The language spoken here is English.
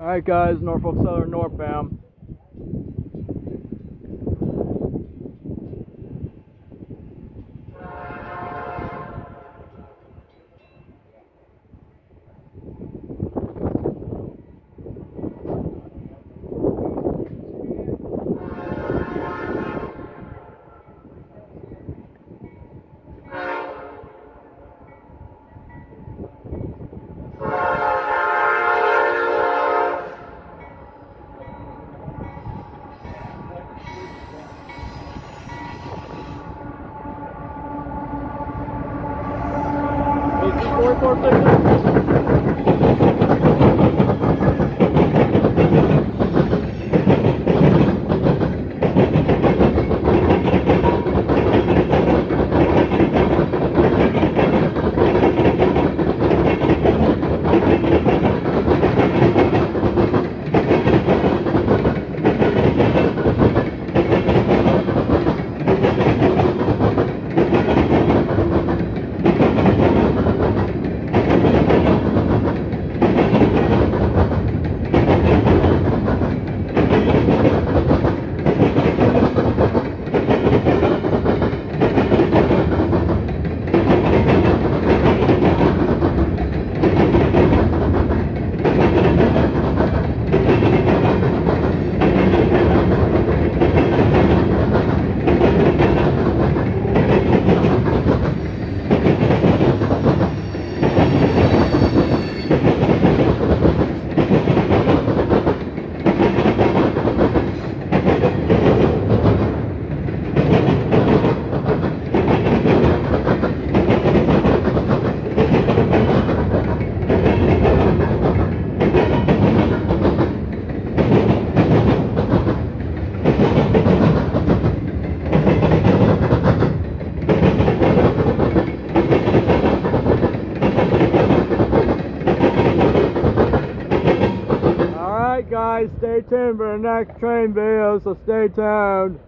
Alright guys, Norfolk Southern northbound. four, four, four, four. Guys, stay tuned for the next train video, so stay tuned.